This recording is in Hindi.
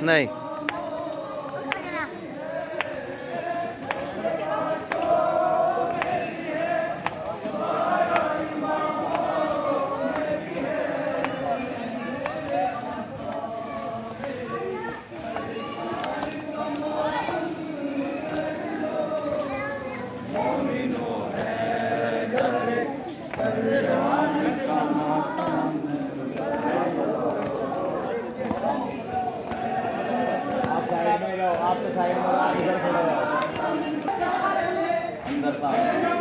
nem आपके तो साइड में अंदर सामने।